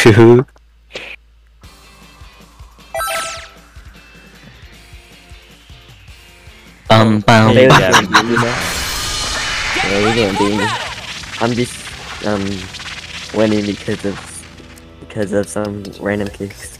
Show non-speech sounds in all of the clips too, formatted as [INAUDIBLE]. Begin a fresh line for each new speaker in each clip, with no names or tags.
true. Bum bum
Hey,
bum.
yeah. Yeah, we gonna beat me. I'm just um winning because of because of some random kicks.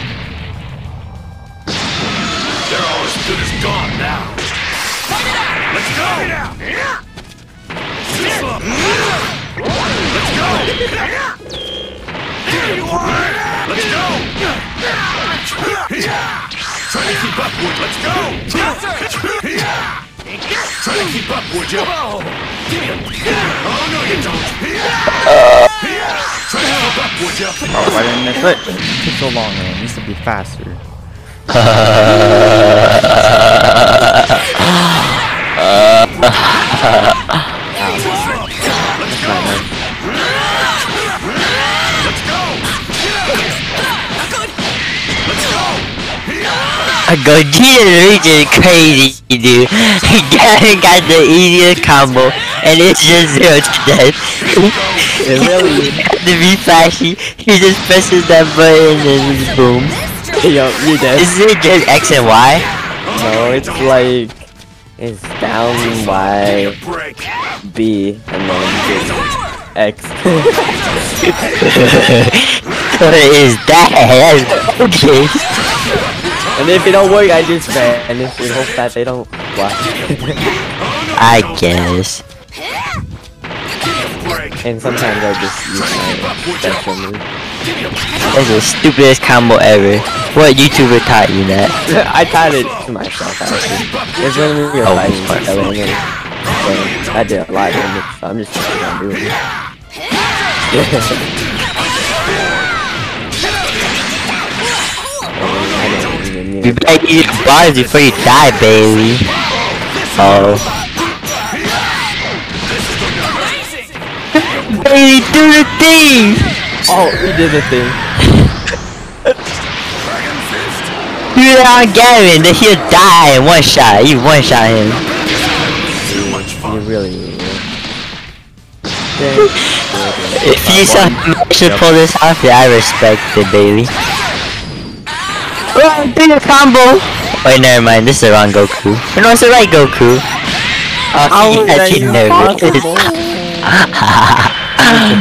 to keep up, Wood. Let's go! Try to keep up, would you? Oh, no, you don't! Try to keep up, would you?
Oh, right in the foot. It took so long, man. It needs to be faster.
Let's [LAUGHS]
Gogeta is crazy, dude. [LAUGHS] He got, got the easiest combo, and it's just zero to death.
It really [LAUGHS] is.
to be flashy, he just presses that button and boom.
Yo, you dead.
Is it just X and Y?
No, it's like it's down Y! B and then X. [LAUGHS]
What is that? That's okay.
And if it don't work, I just vanish and hope that they don't watch. [LAUGHS]
I guess.
And sometimes I just use my special move.
That's the stupidest combo ever. What YouTuber taught you that? [LAUGHS]
I taught it to myself actually. It's when we were
Oh,
fighting each other so I did a lot of damage, so I'm just trying on doing it. [LAUGHS]
You better eat your bars before you die, baby. Oh. [LAUGHS] baby, do the thing!
Oh, he did the thing.
Do that on Gavin, then he'll die in one shot. You one shot him.
You really. [LAUGHS]
If you saw him actually pull this off, yeah, I respect it, baby. Oh, do the combo! Wait, never mind. This is the wrong Goku. Or no, it's the right Goku. Oh,
How
he
is that
actually
even
nervous.
to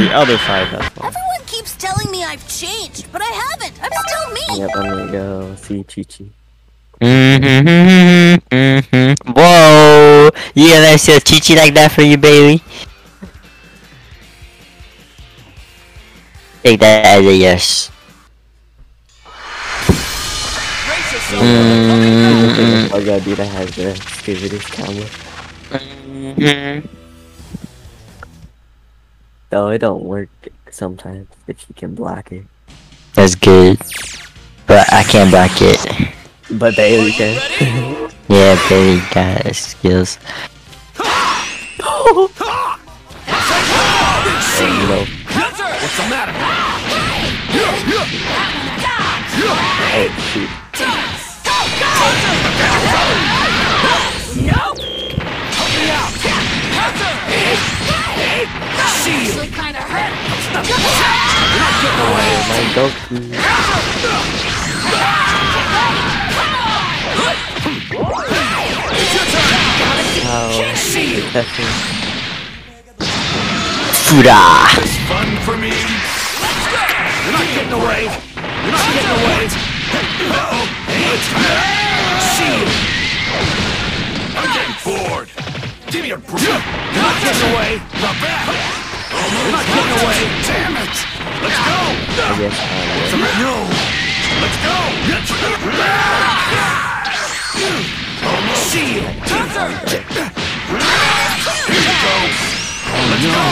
the [LAUGHS] other side, that's all.
Everyone keeps telling me I've changed, but I haven't. I'm still me.
Yep, I'm gonna go see Chi Chi.
Mm-hmm, mm-hmm. Whoa! You gonna let Chi Chi like that for you, baby? Take that as a yes. Mm-hmm.
All gotta do that has the stupidest camera.
Mm-hmm.
Though it don't work sometimes if you can block it.
That's good. But I can't block it.
But Baylee [LAUGHS] can.
Yeah, baby got skills.
and, you know,
What's the matter?
oh shoot.
Of hurt.
My testing.
Fuda!
Fun for me. You're not getting away. You're not getting away. Uh-oh. I'm getting bored. Give me a break. You're not getting away. Not bad. You're not getting away. Damn it. Let's go. Let's go. Go. Let's go.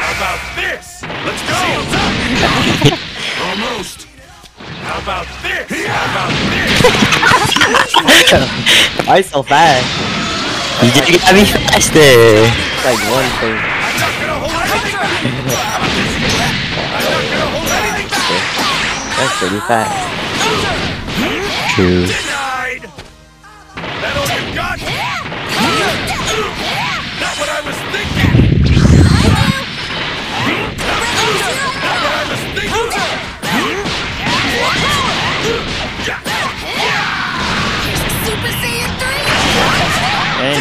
How about this? Almost. How about this? How about this?
why so fast?
You just gotta be faster.
It's like one thing.
I'm not gonna hold anything back. I'm not gonna hold anything back.
That's pretty fast.
True.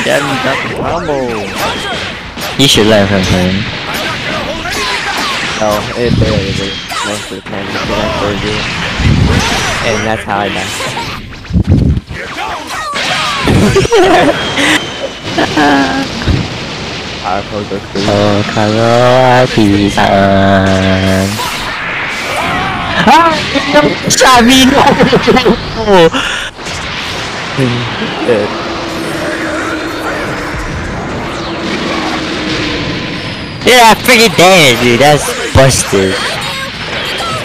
Got
the combo.
You should from him.
No, it barely is. Most of the time, it's when I first do. And that's how I die. Powerful Goku.
Oh, hello, Happy-san. Ah! Shot me! No!
Good.
Yeah, freaking damn it, dude. That's busted.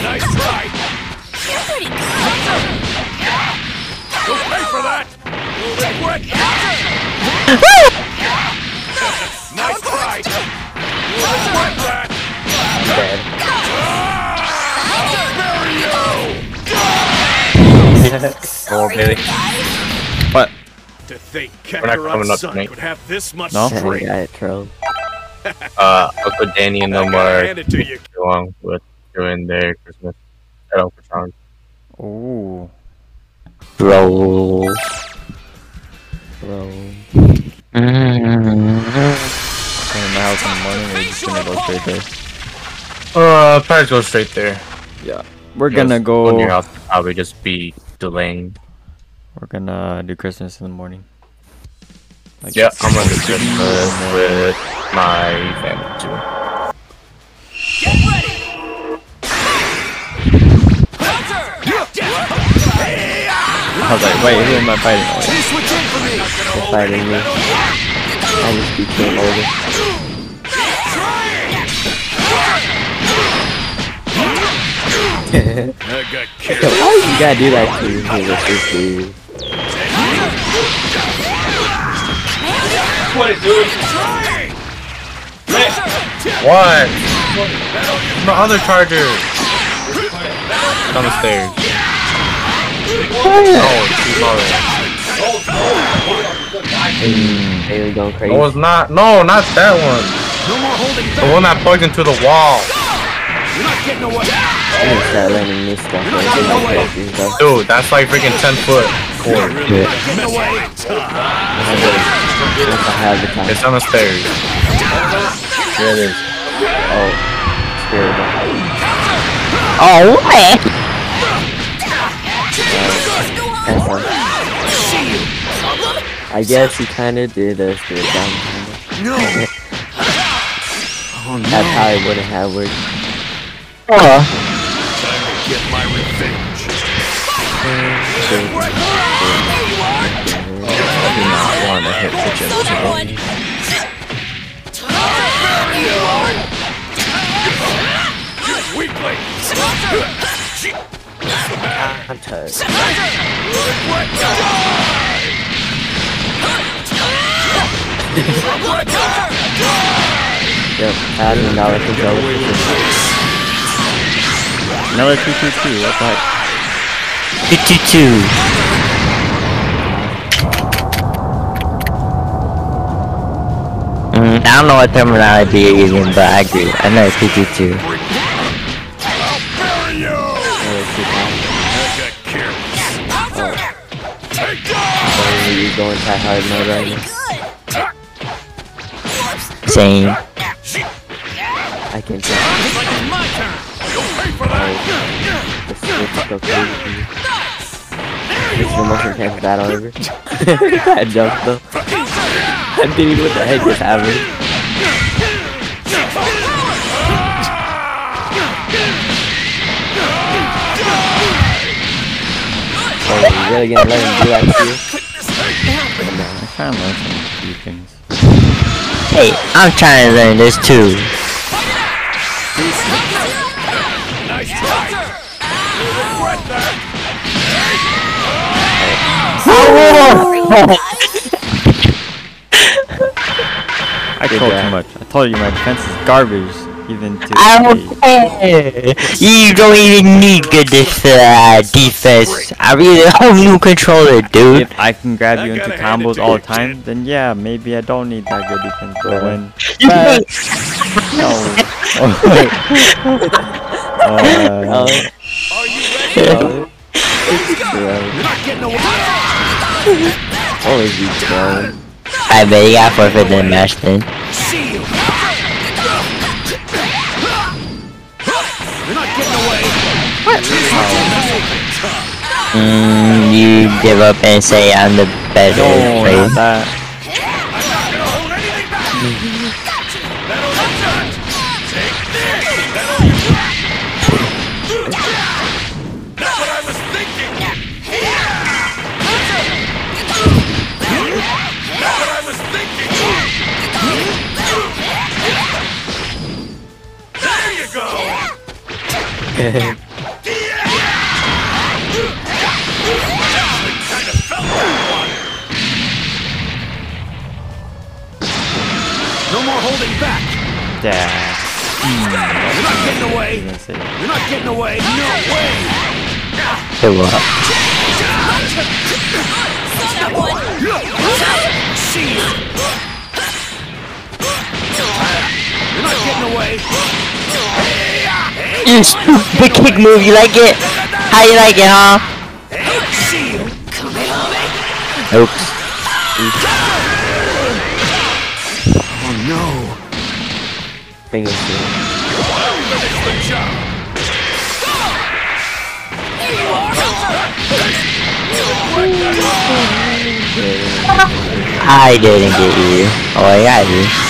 Nice try. You'll pay for that. Regret. nice try. You'll regret that.
Dead.
Oh, really?
What?
To think
We're not coming up
son
tonight.
could have this much
No?
I
strength.
got it trolled. [LAUGHS]
Uh, Uncle Danny and
I
them
gotta
are
hand it to you.
along with doing their Christmas at Uncle Sean.
Ooh.
Bro.
Bro.
Come in my house in the morning, we're just gonna go straight there.
Uh, probably go straight there.
Yeah, we're gonna
Just Go near
go.
house would probably just be delaying.
We're gonna do Christmas in the morning. Like,
Yeah, I'm gonna do Christmas with my family too.
I was like, wait, who am I fighting? Wait.
They're fighting me. I just became
got. [LAUGHS]
Why you gotta do that to me this dude?
What? My other charger. It's on the stairs. No, it's too far away.
Going crazy.
No, it's not. No, not that one.
No more holding
The one that plugged into the wall.
You're not getting away.
I'm gonna start learning new stuff. Do my characters, though.
Dude, that's like freaking 10 foot cord.
Once I have the time.
It's on the stairs. Here it is.
Oh, spirit.
Oh, what?
That's fun. I guess he kinda did a spirit down.
No.
That probably wouldn't have worked.
Oh,
Time to get my revenge.
Uh, so, I do not want to hit the gym.
Contact. yep, add another control.
Another 222,
that's right. 52. Mm, I don't know what terminology you're using, but I agree. I know it's
52. Are you
going high hard mode right now?
Same.
I can tell.
That.
This is the battle ever. that jump though. Dude, what the heck just happened? Oh, really gonna let him do that to you?
I kind of learned some few things.
Hey, I'm trying to learn this too.
I
Good
trolled
job.
too much. I told you my defense is garbage. Even to
I
a-
don't. You don't even need good def- uh, defense. I really a whole new controller, dude.
If I can grab you into
gotta hand it
combos all the time,
kid.
then yeah, maybe I don't need that good defense. But
Yeah.
when
You
bad,
can't-
no. [LAUGHS]
Oh,
Are you ready? [LAUGHS] You're not getting away.
Only you thrown.
I bet you got forfeit the match then.
See you. You're not getting away.
Mm, you give up and say I'm the better
no,
player.
No more holding back.
Yeah.
You're not getting away.
was gonna say.
You're not getting away. No way.
Hey,
You
stupid kick move, you like it? How you like it, huh? Oops.
Oh no. Job.
I didn't get you. Oh, I got you.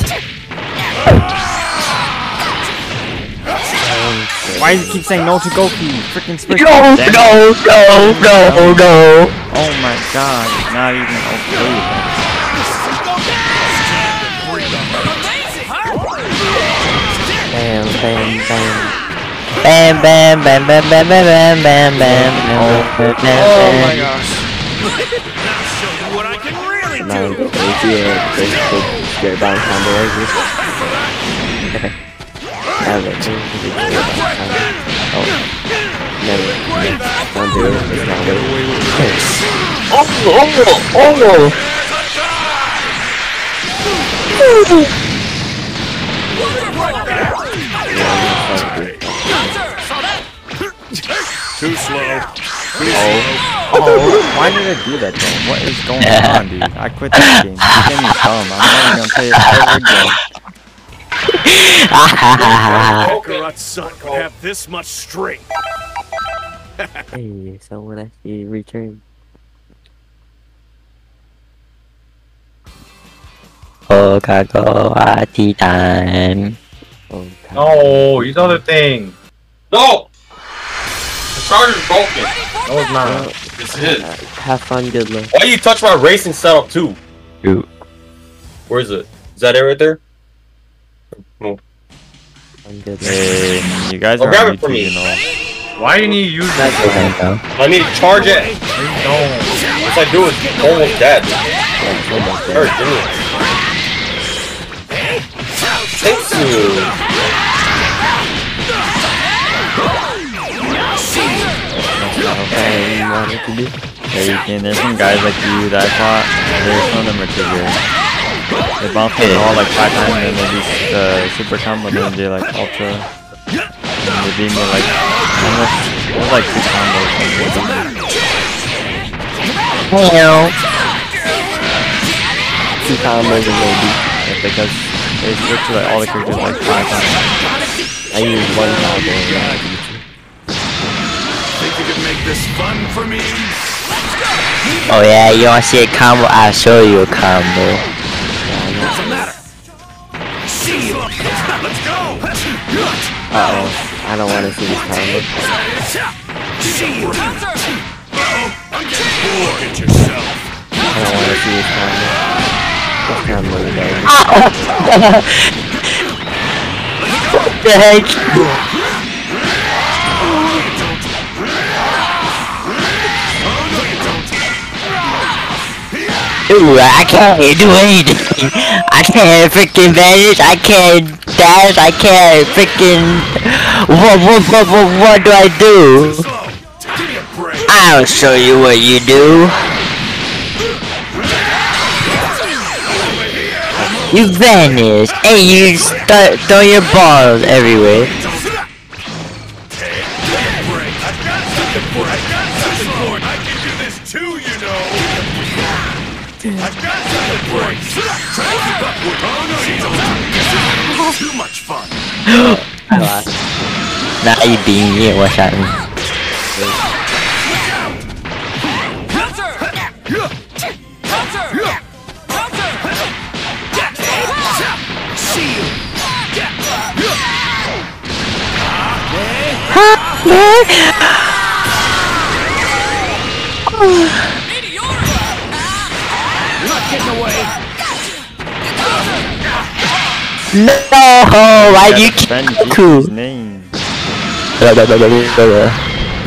Why does he keep saying no to Goku? Freaking switch.
No,
Damn
no, no, no, no.
Oh my god, he's not even okay with that.
Bam, bam, bam.
Bam, bam, bam, bam, bam, bam, bam, bam, bam, bam, bam,
Oh my
bam.
gosh.
Now show you what I can really
Now
do.
you get to see a big, big square bound combo like this. Now that you big square bound combo. Oh. Never. Don't do it. It's not good.
Oh, oh, oh.
Too slow.
Oh, oh, why did I do that though? What is going on, dude? I quit this game. This game is dumb. I'm never gonna play it ever again.
Kakarot's son could have this much strength.
Hey, someone actually returned.
Oh, Kako, ati time.
Oh,
use other thing. No! The charger's broken. No, it's not. This is.
uh, have fun, good luck.
Why you touch my racing setup too?
Dude.
Where is it? Is that it right there?
Hey, you guys
oh,
are
grab it for me.
You know.
Why do you need to use that? I need to charge it.
No.
Once I do, it's almost dead. Hurt,
oh,
didn't it? Thank you.
Yeah, you can. There's some guys like you that I thought. There's some of them are too good. They bounce me all like five times and then they do the super combo and then they like ultra. And they beat me like almost it was like two combos.
Hell.
Two combos and maybe.
Yeah, because they switch to like all the characters like five times.
I use one combo and I beat you.
Think you can make this fun for me?
Oh yeah, you wanna see a combo? I'll show you a combo.
What's the matter? See you. [LAUGHS] Let's go.
Uh oh. I don't want to see this combo.
See you. Uh-oh. I'm getting bored. Look at yourself.
I don't want to see this combo. This combo is garbage.
What the heck? Ooh, I can't do anything. I can't freaking vanish. I can't dash. I can't freaking. What, what, what, what, what do I do? I'll show you what you do. You vanish and you start throwing your balls everywhere.
Too much fun.
I lost.
Now you beat me one shot me.
Not getting away.
No, why you?
Jesus' name.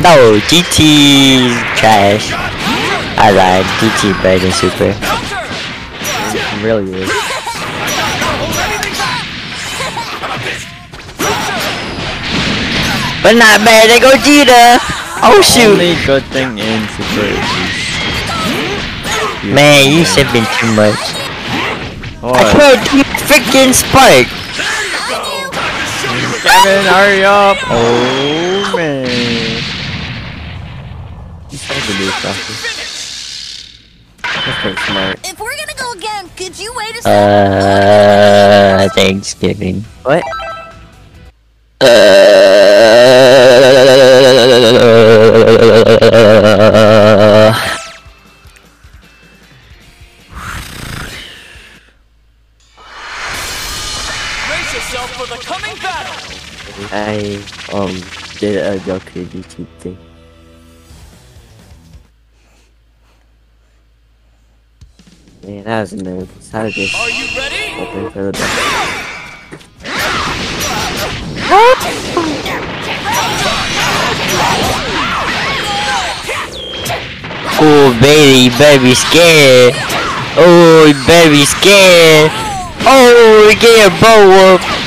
No, GT trash. I lied. GT better than Super.
It really is.
But not better than Gogeta. Oh shoot.
Only good thing in Super is
Man, you sipping too much. I can't freaking spike!
Kevin, hurry up! Oh man.
You tried to do something. That's pretty smart.
If we're gonna go again, could you wait a second?
Uh, Thanksgiving.
What?
Uh,
this
Are you ready?
open for the back?
oh baby, you better be scared. Oh, you better be scared. Oh, we get your bow whoop.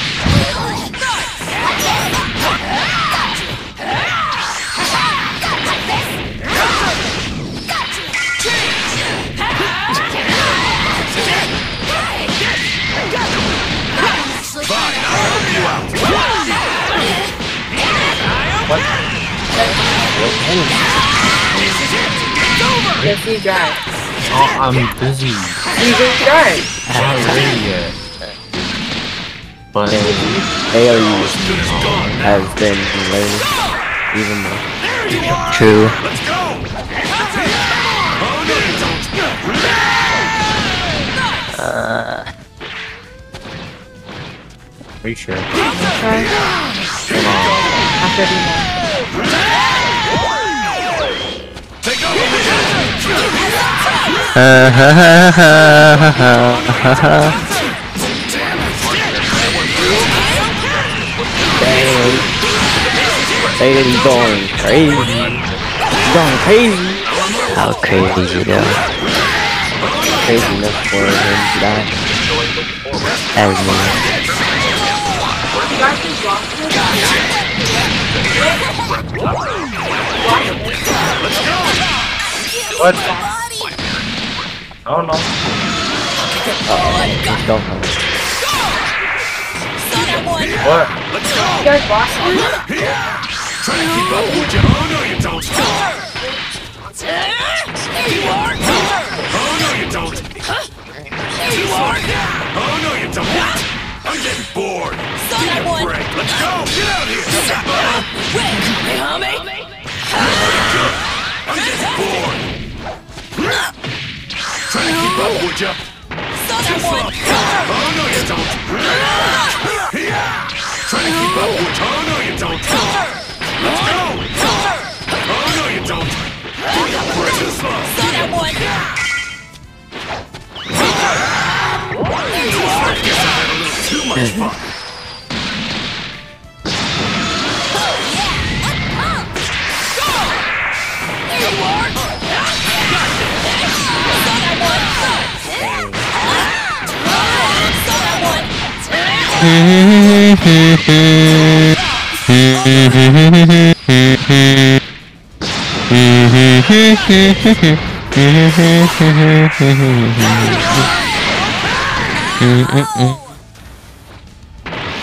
Yes, you drive.
Oh, I'm busy.
You just drive.
I haven't ready yet. But
AOE has been learning even more.
True.
Let's go. Oh no, you don't.
Uh,
are you sure?
After
over.
They he's going crazy. Going crazy.
how crazy though.
Crazy enough for him to die.
As me.
What? Don't know.
Let's go.
One.
What?
Let's go!
You guys lost me?
Try to keep up, would you? Oh, no, you don't.
You are!
Oh, no, you don't.
You are!
Oh, no, you don't. I'm getting bored.
Saw that one.
Break. Let's go. Get out of here.
Wait! Hey, homie!
I'm getting bored. Try to keep up, would you?
Saw that one.
Oh, no, you don't. Try to keep up, would you? Oh, no, you don't. Let's go. Oh, no, you don't. Break this slow.
Saw that one.
Too much fun.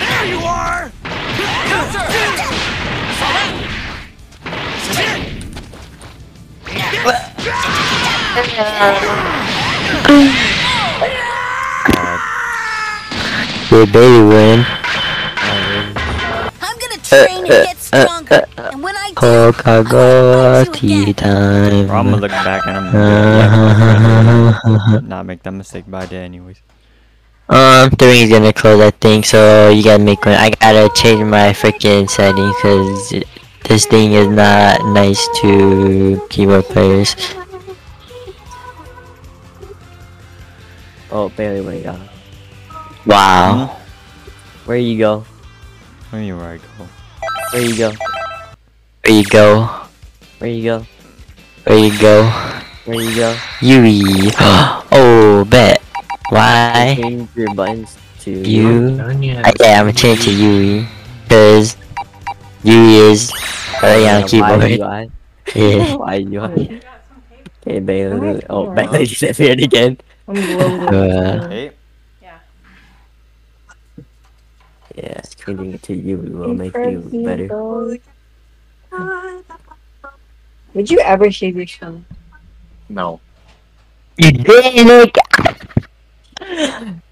There you are.
Uh,
uh, uh. Um,
Your baby win.
I'm gonna train and get stronger. And when I do,
Coca-Cola tea time.
Bro, I'm gonna look back and I'm gonna [LAUGHS] not make that mistake by day anyways.
Um, the ring's gonna close, I think, so you gotta make one. I gotta change my freaking setting, cause this thing is not nice to keyboard players.
Oh, barely where you go?
Wow.
Where you go?
Where you where I go?
Where you go?
Where you go?
Where you go?
Where you go?
Where you go?
Yui. [GASPS] oh, bet. Why?
Change your buttons to
You?
Done.
I, yeah, I'm gonna change to Yui. Cause Yui is already on
Why
keyboard. [LAUGHS] Yeah. [LAUGHS]
Why UI? [LAUGHS] Okay, Baylee. Oh, Baylee disappeared again.
I'm loaded.
Uh,
Hey,
Yeah, changing it to you will make you better.
Would you ever shave your chin?
No.
You did, Nick! [LAUGHS]